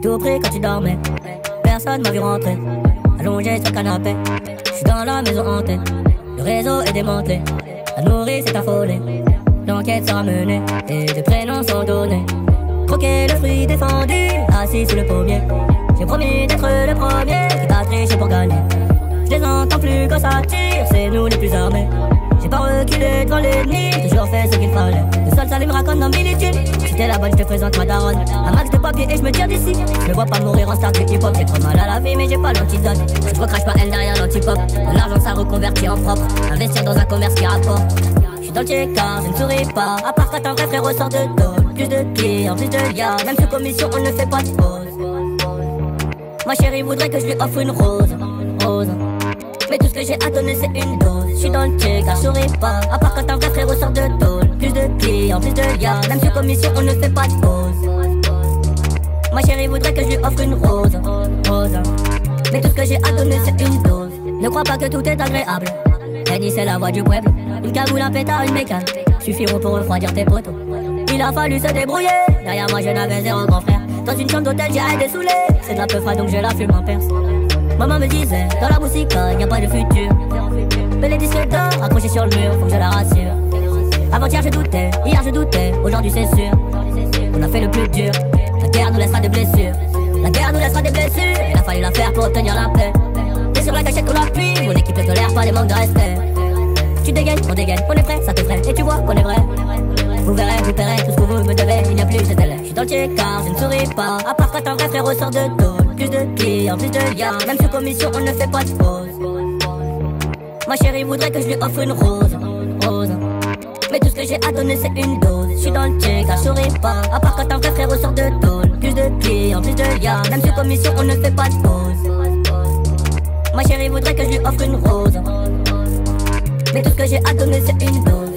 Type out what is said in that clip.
tu dormais. Personne m'a vu rentrer, allongé sur le canapé. Je suis dans la maison hantée, le réseau est démantelé. La nourrice est affolée, l'enquête sera menée et des prénoms sont donnés. Croquer le fruit défendu, assis sous le pommier. J'ai promis d'être le premier qui va tricher pour gagner. Je les entends plus quand ça tire, c'est nous les plus armés. Reculé devant l'ennemi, j'ai toujours fait ce qu'il fallait. Le sol, ça me raconte dans militude. C'était la bonne, je te présente ma daronne. Un max de papier et je me tire d'ici. Je me vois pas mourir en star du hip hop. J'ai trop mal à la vie, mais j'ai pas l'antidote. Je recrache pas elle derrière l'antipop. L'argent, ça reconvertit en propre. Investir dans un commerce qui rapporte. Je suis dans le check-out, je ne souris pas. À part quand un vrai frère ressort de dos. Plus de clients, plus de liens. Même sous commission, on ne fait pas de pause. Ma chérie voudrait que je lui offre une rose. Rose. Mais tout ce que j'ai à donner c'est une dose. Je suis dans le check, je souris pas. À part quand un vrai frère ressort de tôle. Plus de clients, plus de liens Même sur commission on ne fait pas de pause. Ma chérie voudrait que je lui offre une rose. Rose. Mais tout ce que j'ai à donner c'est une dose. Ne crois pas que tout est agréable. Henny c'est la voix du peuple. Une cagoule, un pétard, une mécane. Suffiront pour refroidir tes potos Il a fallu se débrouiller. Derrière moi je n'avais zéro grand frère. Dans une chambre d'hôtel j'ai aidé saoulé. C'est de la peu donc je la fume en perse Maman me disait, dans la musique, y a pas de futur. Mais les d'or accrochés sur le mur, faut que je la rassure. Avant-hier je doutais, hier je doutais, aujourd'hui c'est sûr. On a fait le plus dur, la guerre nous laissera des blessures. La guerre nous laissera des blessures, il a fallu la faire pour obtenir la paix. Et sur la cachette qu'on appuie, mon équipe ne tolère pas les manques de respect. Tu dégaines, on dégaine, on est prêt, ça te ferait, et tu vois qu'on est vrai. Vous verrez, vous paierez tout ce que vous me devez, il n'y a plus délai. Je suis dans le car je ne souris pas, à part quand un vrai frère ressort de tôle. Plus de clients, plus de liens, même sous commission, on ne fait pas de pause. Ma chérie voudrait que je lui offre une rose, rose. Mais tout ce que j'ai à donner c'est une dose. Je suis dans le je souris pas, à part quand un vrai frère ressort de tôle. Plus de clients, plus de liens, même sous commission, on ne fait pas de pause. Ma chérie voudrait que je lui offre une rose. Mais tout ce que j'ai à donner c'est une dose.